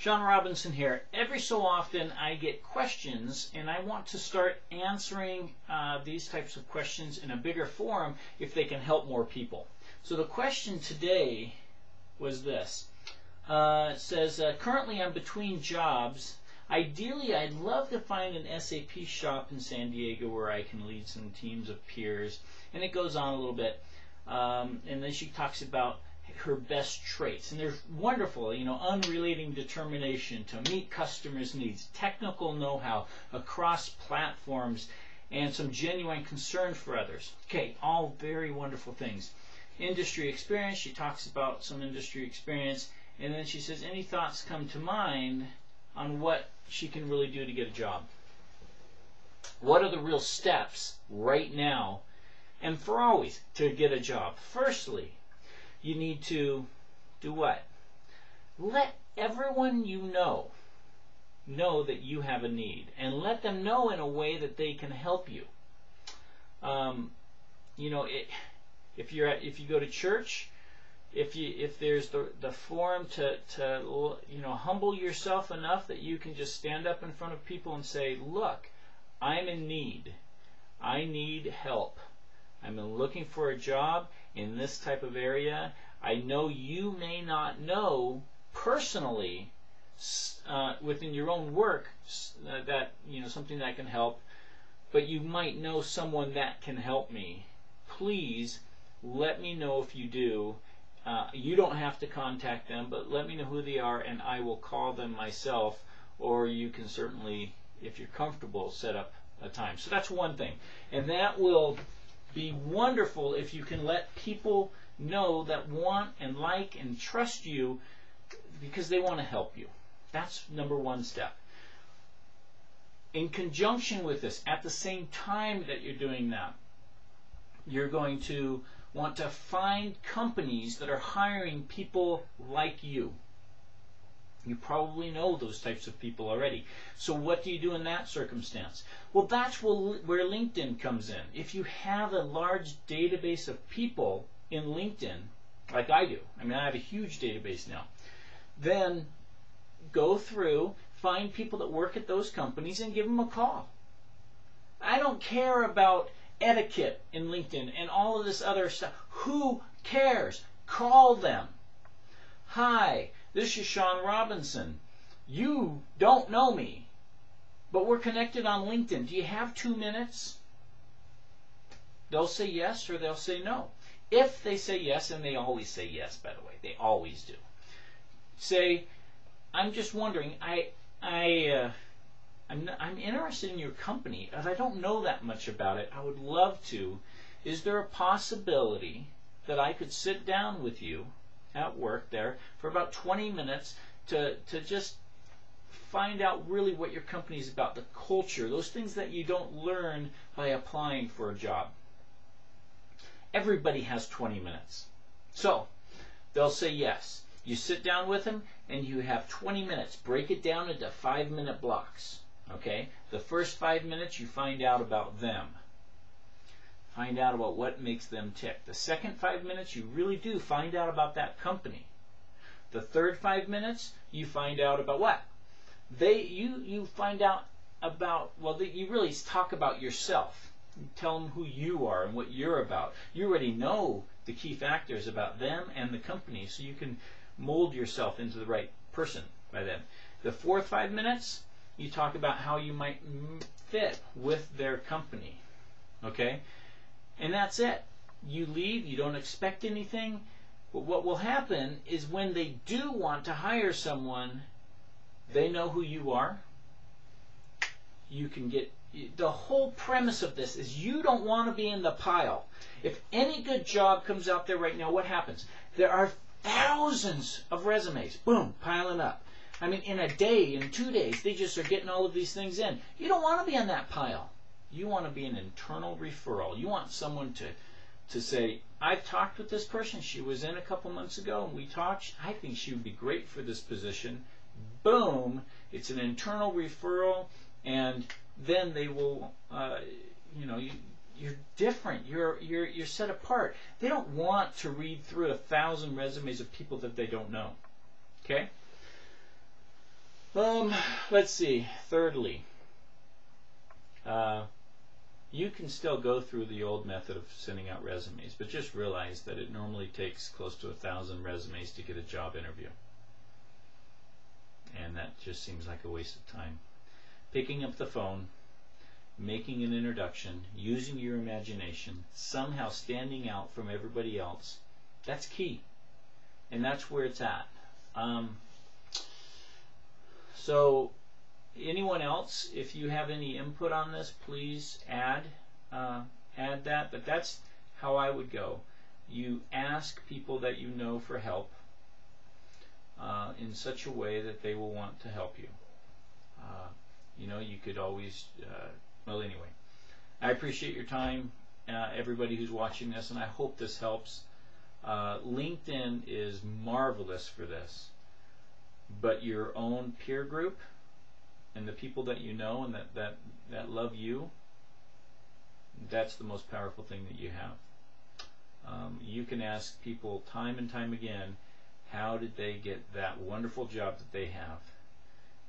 Shawn Robinson here. Every so often I get questions, and I want to start answering uh, these types of questions in a bigger forum if they can help more people. So the question today was this. Uh, it says, uh, currently I'm between jobs. Ideally, I'd love to find an SAP shop in San Diego where I can lead some teams of peers. And it goes on a little bit. Um, and then she talks about her best traits. And they're wonderful, you know, unrelating determination to meet customers' needs, technical know-how across platforms, and some genuine concern for others. Okay, all very wonderful things. Industry experience, she talks about some industry experience, and then she says, any thoughts come to mind on what she can really do to get a job? What are the real steps right now and for always to get a job? Firstly, you need to do what? Let everyone you know know that you have a need and let them know in a way that they can help you. Um, you know, it, if you're at, if you go to church, if you if there's the the forum to to you know humble yourself enough that you can just stand up in front of people and say, "Look, I'm in need. I need help. I'm looking for a job in this type of area. I know you may not know personally uh, within your own work uh, that you know something that can help, but you might know someone that can help me. Please let me know if you do. Uh, you don't have to contact them, but let me know who they are, and I will call them myself. Or you can certainly, if you're comfortable, set up a time. So that's one thing, and that will be wonderful if you can let people know that want and like and trust you because they want to help you. That's number one step. In conjunction with this, at the same time that you're doing that, you're going to want to find companies that are hiring people like you. You probably know those types of people already. So what do you do in that circumstance? Well, that's where LinkedIn comes in. If you have a large database of people in LinkedIn, like I do, I mean, I have a huge database now, then go through, find people that work at those companies and give them a call. I don't care about etiquette in LinkedIn and all of this other stuff. Who cares? Call them. Hi, this is Shawn Robinson. You don't know me, but we're connected on LinkedIn. Do you have two minutes? They'll say yes or they'll say no. If they say yes, and they always say yes, by the way, they always do. Say, I'm just wondering, I, I, uh, I'm, I'm interested in your company, as I don't know that much about it. I would love to. Is there a possibility that I could sit down with you at work there for about 20 minutes to, to just find out really what your company is about, the culture, those things that you don't learn by applying for a job. Everybody has 20 minutes. So, they'll say yes. You sit down with them and you have 20 minutes. Break it down into five minute blocks. Okay? The first five minutes you find out about them. Find out about what makes them tick. The second five minutes, you really do find out about that company. The third five minutes, you find out about what? They, you, you find out about, well, the, you really talk about yourself. You tell them who you are and what you're about. You already know the key factors about them and the company, so you can mold yourself into the right person by then. The fourth five minutes, you talk about how you might fit with their company. Okay? And that's it. You leave, you don't expect anything. But what will happen is when they do want to hire someone, they know who you are. You can get the whole premise of this is you don't want to be in the pile. If any good job comes out there right now, what happens? There are thousands of resumes, boom, piling up. I mean, in a day, in two days, they just are getting all of these things in. You don't want to be on that pile. You want to be an internal referral. You want someone to to say, I've talked with this person. She was in a couple months ago, and we talked. I think she would be great for this position. Boom! It's an internal referral, and then they will, uh, you know, you, you're different. You're you're you're set apart. They don't want to read through a thousand resumes of people that they don't know. Okay. Um, let's see. Thirdly, uh, you can still go through the old method of sending out resumes, but just realize that it normally takes close to a thousand resumes to get a job interview. And that just seems like a waste of time. Picking up the phone, making an introduction, using your imagination, somehow standing out from everybody else, that's key. And that's where it's at. Um, so anyone else, if you have any input on this, please add uh, add that. But that's how I would go. You ask people that you know for help uh, in such a way that they will want to help you. Uh, you know, you could always. Uh, well, anyway, I appreciate your time, uh, everybody who's watching this, and I hope this helps. Uh, LinkedIn is marvelous for this, but your own peer group and the people that you know and that, that, that love you, that's the most powerful thing that you have. Um, you can ask people time and time again, how did they get that wonderful job that they have?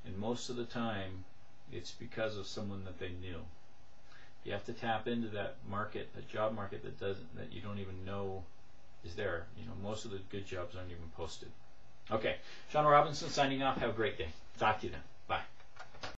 And most of the time, it's because of someone that they knew. You have to tap into that market, that job market that doesn't, that you don't even know is there. You know, most of the good jobs aren't even posted. Okay, Shawn Robinson signing off. Have a great day. Talk to you then.